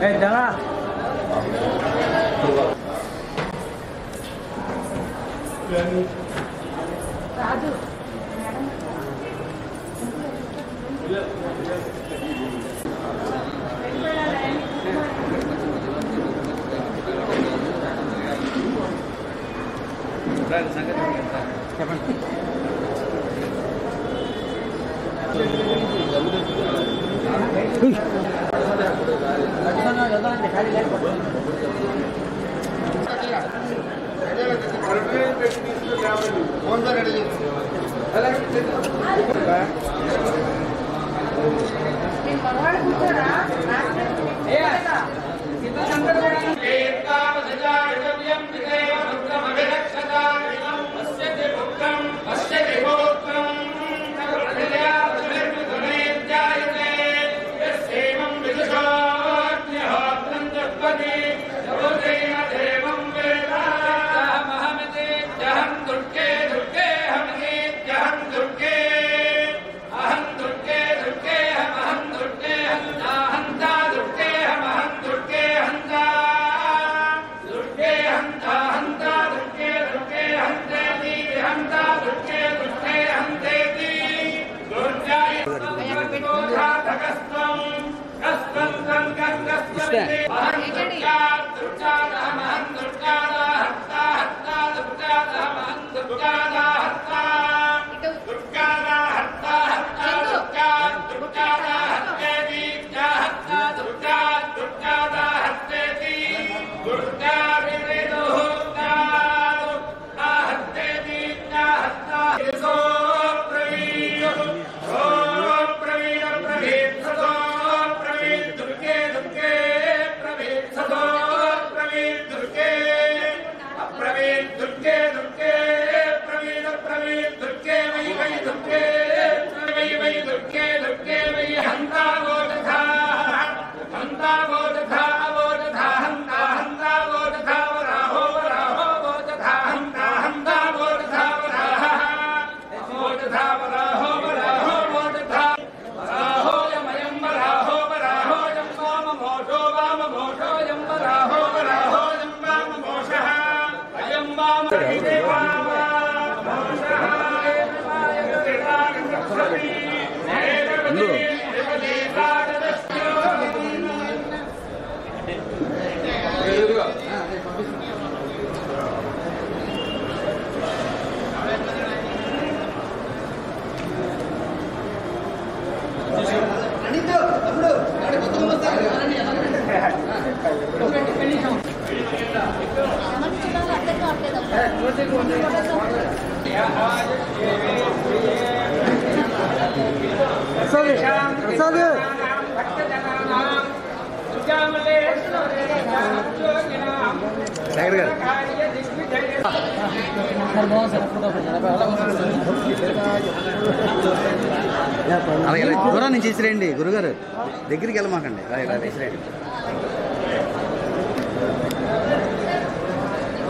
Eh, jangan. Thank you. contrario, sácate por contrario. Jogada!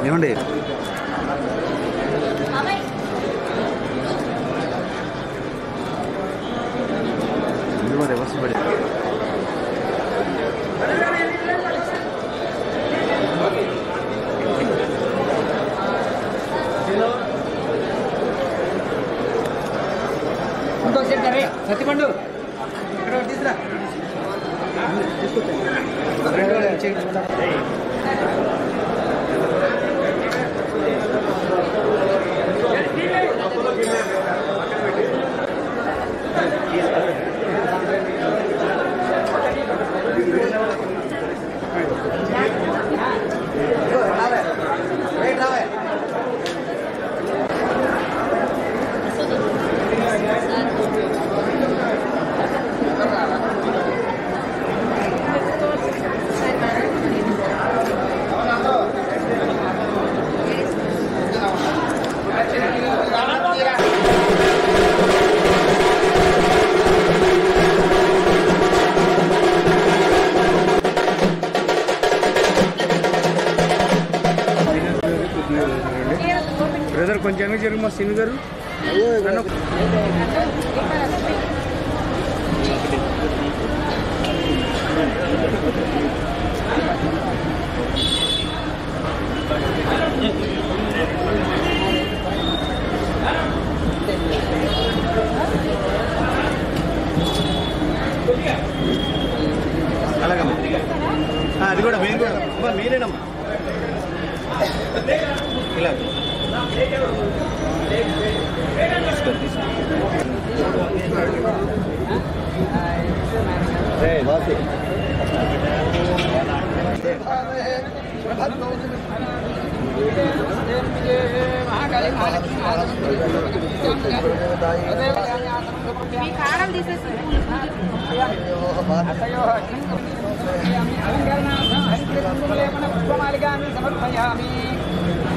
ఏమండి? Brother కొంచెం ఏమీ జరుగు మా సిని గారు? అలాగమ్మా. అది కూడా మీరు కూడా. మీరేనమ్మా. खिला दो कारणं दिशेषु अतयोः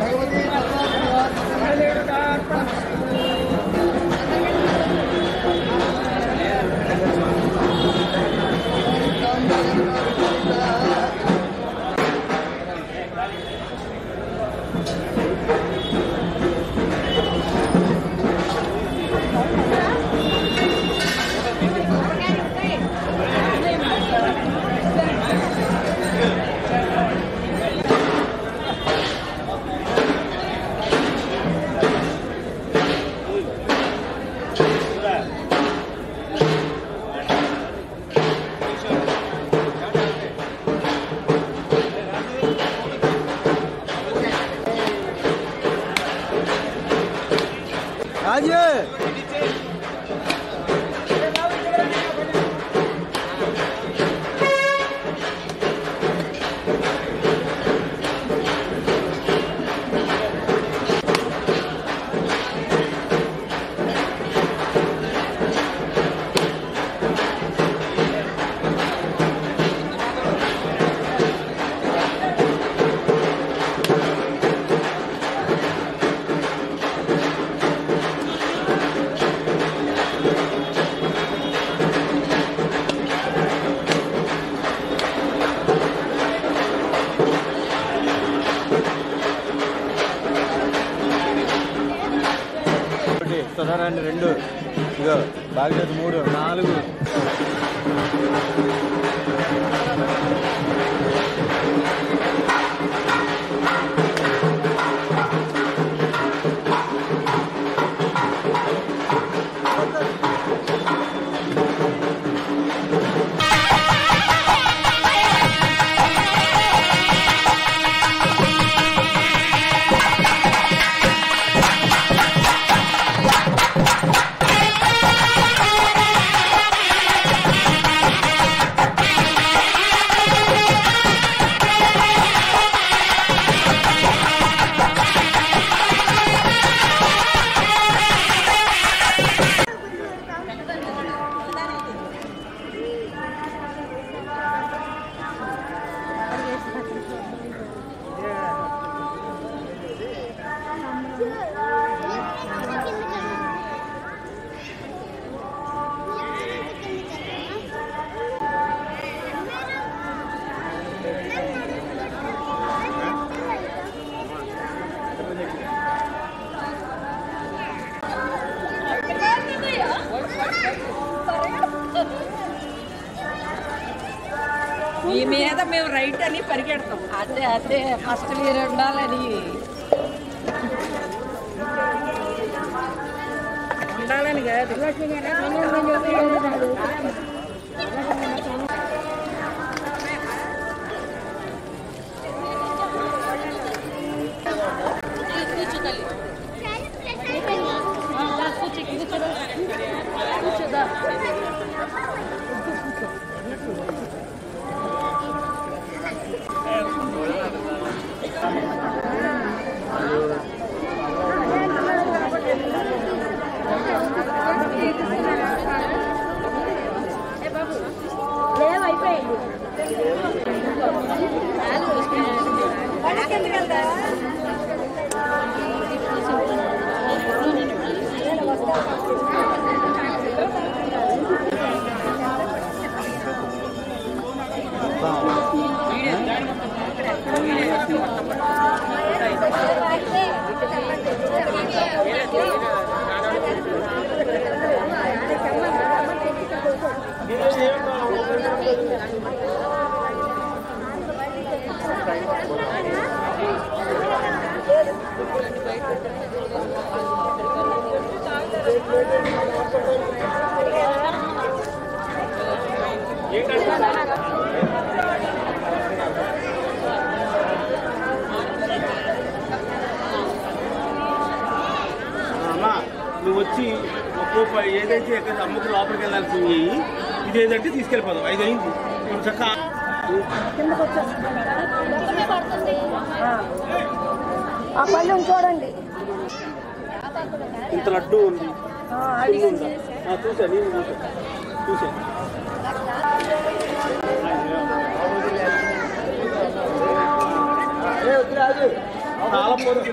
भगवती రెండు. ఇదో బాగా మూడు. అదే అదే ఫస్ట్ మీరు ఉండాలని ఉండాలని ప- ఏదైతే ఎక్కడ అమ్మకు లోపలికి వెళ్ళాల్సింది ఇదేంటంటే తీసుకెళ్ళిపోదాం. ఐదు అయింది ఇప్పుడు చక్క ఆ పళ్ళెం చూడండి ఇంత లడ్డు ఉంది. పుల్లు ఉందా? ఆ, చూసా నేను చూసా. చూసా. చాలా పొరుగు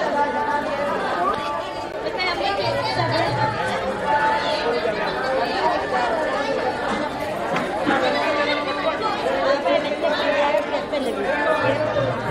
ありが。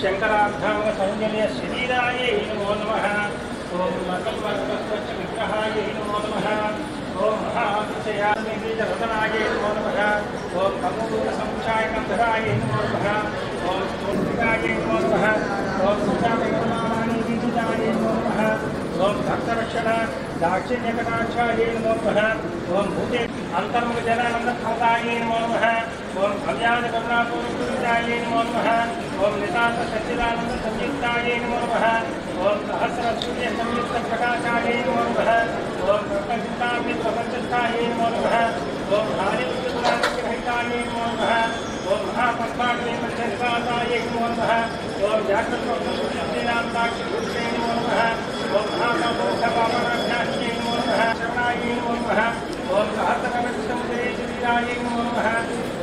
शङ्करार्थावसञ्जनय शरीराय नमो नमः। ॐ मकल्वास्पस्य विग्रहाय नमो नमः ॐ महाकृषयामिबीजरतनाय नमो नमः ॐ कपोलसंख्याकन्धराय नमो नमः ॐ स्तोत्रिकाय नमो नमः भक्तरक्षण दाक्षिण्यकटाक्षाय नमो नमः भूते अन्तर्मुखजलानन्दप्रदाय नमो। ओम भव्यान करुणापूर्विताय नमो नमः ओम नितान्त सच्चिदानन्द संयुक्ताय नमो नमः ओम सहस्र सूर्य संयुक्त प्रकाशाय नमो नमः ओम प्रकटितामृतपंचस्थाय नमो नमः ओम हानिपुत्रग्रहिताय नमो नमः ओम महापद्माग्निपंचनिपाताय नमो नमः ओम जागृतनाथाक्षे नमो नमः ओम महापापोषपापरभ्याख्ये नमो नमः शरणाय नमो नमः ओम सहस्रविष्णुदेशवीराय नमो नमः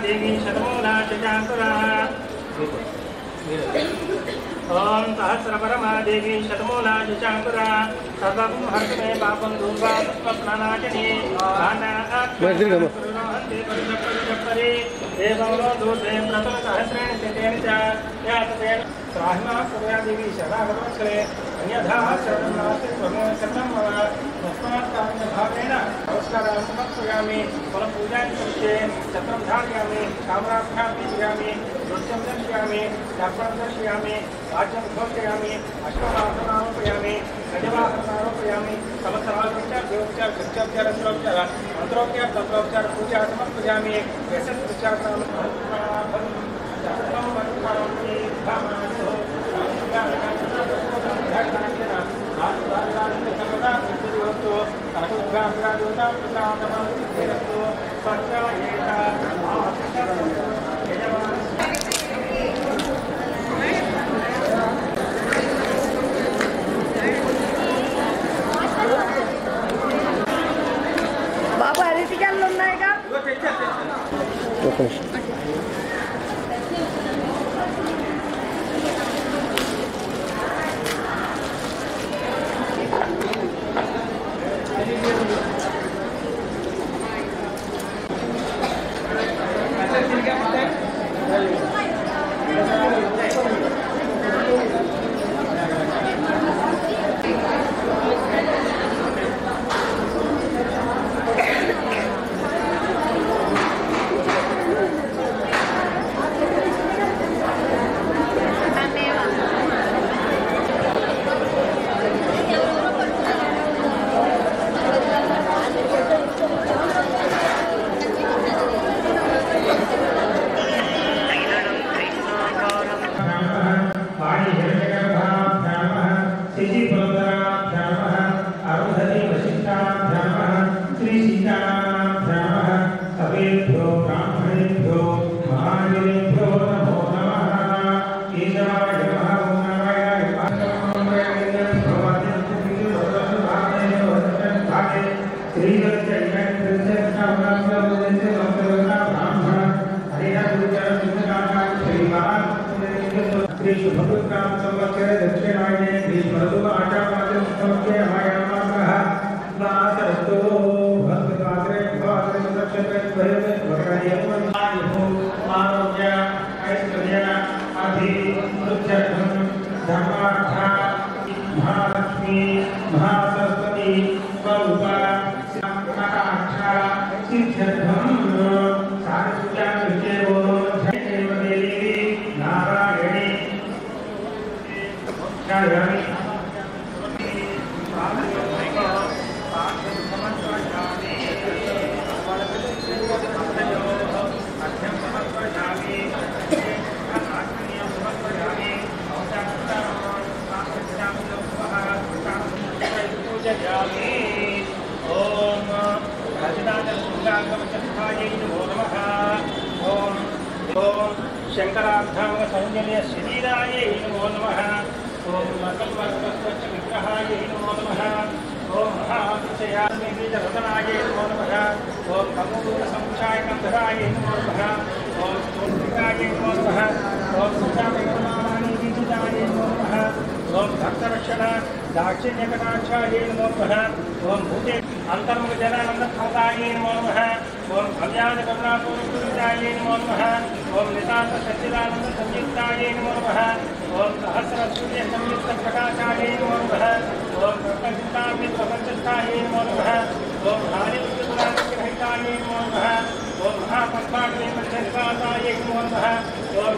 देवी ओम सहस्रपरमा देवी शतमूलाशचाकुरा सर्वं हर्ष मे पापं दूर्वा पुष्पप्राणाशने परिषपरे देवो दूर्वे प्रथमसहस्रेण स्थितेन च। या प्राहिमा सूर्या देवी शदा भगवत्सरे अन्यथा शरणं नास्ति सर्वं समाज का फल पूजन करके शत्रम धारयामी कामराभ्यामी नृत्यम दर्शयामी, दर्पण दर्शयामी वाचन घोषयामी अश्वनाथनारोपयामी गजवाहनारोपयामी समस्तराजोपचार देवोपचार पूजा समर्पयामी यशस्पचार పూజా సమర్పయామి యశస్పచారం బాబు అరటికాయలు ఉన్నాయిగా ఓం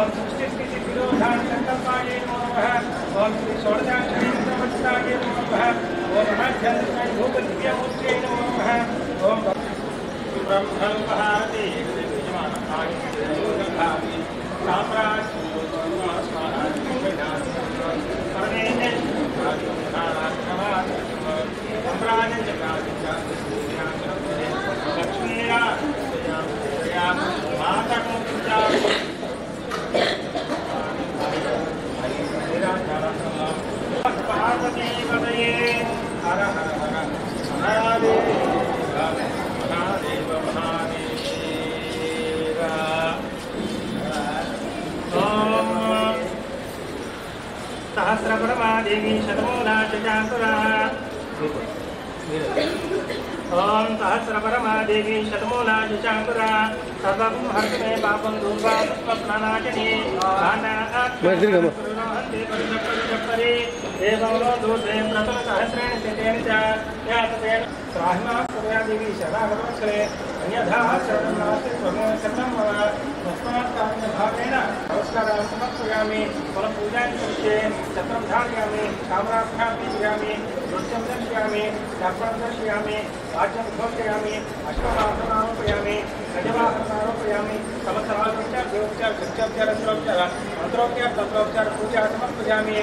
ओम सृष्टि संकल्पाय नमो नमः ओम श्री षोडशाक्षरी नमो नमः ओम अनाध्यात्मिकाय भूप दिव्यमूर्तियै नमो नमः ओम ब्रह्मलोकहारते यजमानभागे लक्ष्मीरा माता को पूजा Sahasra Brahma Devi Shatmula Jajantura Om Sahasra Brahma Devi Shatmula Jajantura Sabam Harsame Babam Dumba Sapna Nachani Anak Berdiri kamu देववरोधूते प्रथमसहस्रेण स्थितेन च या तदेन प्राहिमा सूर्यादेवी शरागमक्षरे अन्यथा शरणं नास्ति त्वमेव शरणं मम तस्मात् काम्यभावेन नमस्कारां समर्पयामि पुनः पूजां कृत्ये छत्रं धारयामि कामराभ्यां पूजयामि नृत्यं दर्शयामि दर्पणं दर्शयामि वाच्यं घोषयामि अश्ववासनारोपयामि गजवासनारोपयामि समस्तवासोपचार देवोपचार कृत्योपचार पूजा समर्पयामि